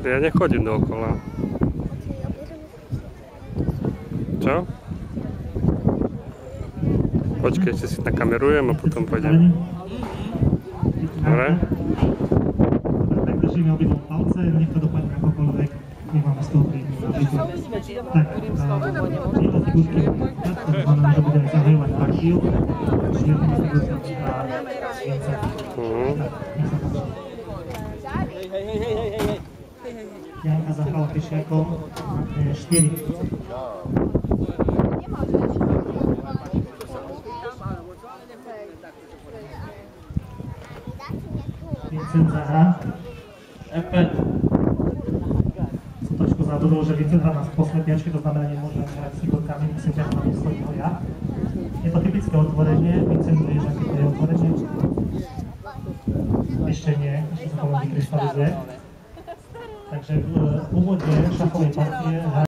Ja nechodím dookola. Čo? Počkej, ešte si nakamerujem a potom pôjdem. Dobre? Tak držíme obidvom palce, nech to dopadne akokoľvek, nemáme z toho príjmu. Tak, a tieto figurky tak, to znamená, že budeme zahajovať partiu, čiernymi figurkami a. Mhm. Tak, nech sa páči. Janka zachowała Zachała Pyśniaką, Sztylik. E, Wincent Zacha, Epet. Co toś zawodował, że Wincent nas posledniaczki, to znaczy, znamená, nie może grać z piłkami, Wincent Zacha tam jest to ja. Je to typické odtvorenie, Vincent Ježak je odtvorenie. Ešte nie, ešte sa pomáha Krištovi 但是如果不过年是最后天